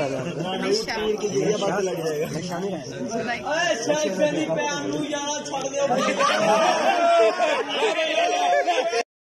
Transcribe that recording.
ਆ ਜਾ